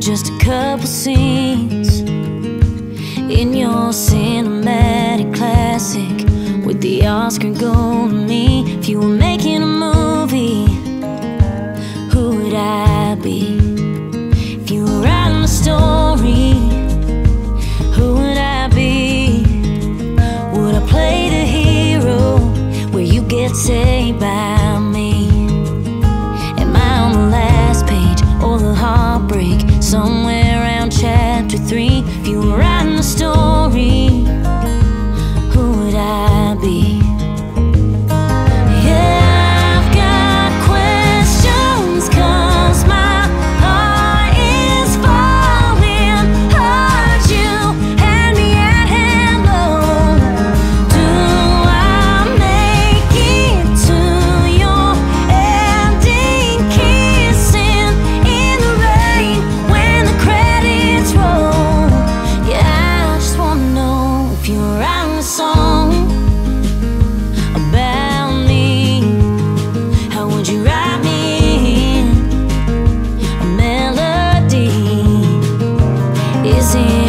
just a couple scenes in your cinematic classic with the Oscar golden. to three. If you were riding the store. a song about me? How would you write me a melody? Is it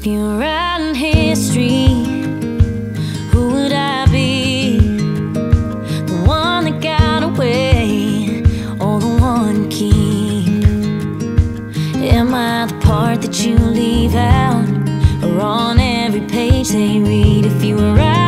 If you're writing history, who would I be? The one that got away, or the one? Am I the part that you leave out, or on every page they read? If you were writing